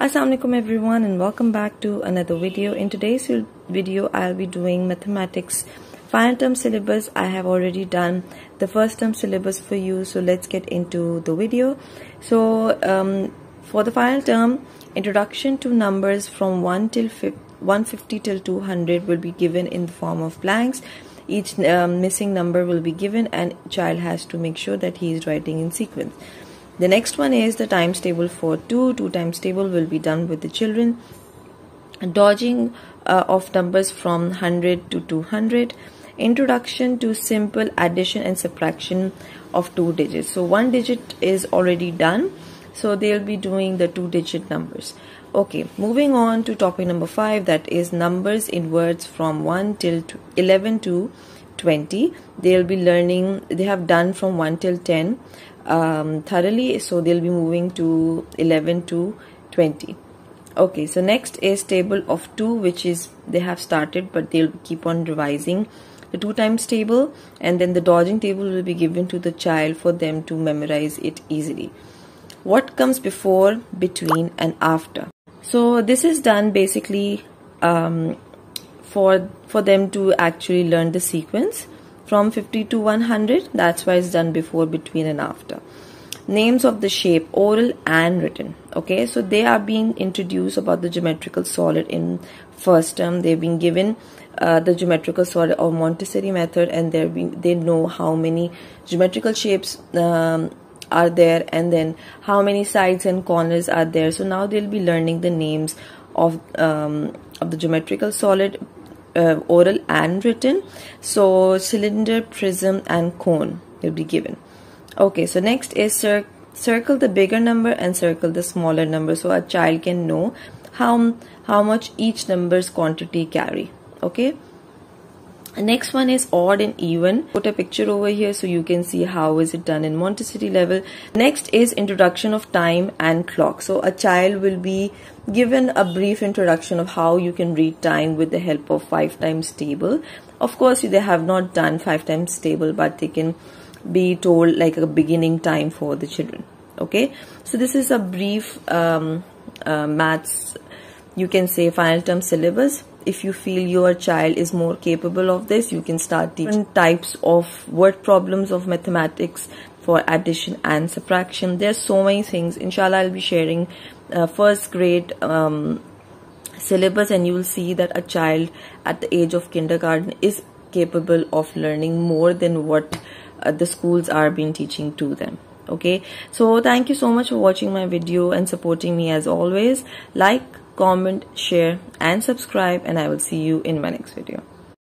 Assalamualaikum everyone and welcome back to another video. In today's video I'll be doing mathematics final term syllabus. I have already done the first term syllabus for you so let's get into the video. So um, for the final term introduction to numbers from 1 till 150 till 200 will be given in the form of blanks. Each um, missing number will be given and child has to make sure that he is writing in sequence. The next one is the times table for 2. 2 times table will be done with the children. Dodging uh, of numbers from 100 to 200. Introduction to simple addition and subtraction of two digits. So one digit is already done. So they'll be doing the two digit numbers. Okay, moving on to topic number 5 that is numbers in words from 1 till 11 to 20 they'll be learning they have done from 1 till 10 um, thoroughly so they'll be moving to 11 to 20 okay so next is table of 2 which is they have started but they'll keep on revising. The 2 times table and then the dodging table will be given to the child for them to memorize it easily. What comes before between and after? So this is done basically um, for for them to actually learn the sequence. From 50 to 100 that's why it's done before between and after. Names of the shape oral and written. Okay so they are being introduced about the geometrical solid in first term. They've been given uh, the geometrical solid of Montessori method and they they know how many geometrical shapes um, are there and then how many sides and corners are there. So now they'll be learning the names of um, of the geometrical solid uh, oral and written. So cylinder prism and cone will be given. Okay so next is cir circle the bigger number and circle the smaller number so a child can know how how much each number's quantity carry. Okay next one is odd and even. Put a picture over here so you can see how is it done in montessori level. Next is introduction of time and clock. So a child will be given a brief introduction of how you can read time with the help of five times table. Of course they have not done five times table but they can be told like a beginning time for the children. Okay? So this is a brief um, uh, maths you can say final term syllabus if you feel your child is more capable of this you can start teaching types of word problems of mathematics for addition and subtraction. There's so many things. Inshallah i'll be sharing uh, first grade um, syllabus and you will see that a child at the age of kindergarten is capable of learning more than what uh, the schools are being teaching to them. Okay? So thank you so much for watching my video and supporting me as always. Like comment, share and subscribe and I will see you in my next video.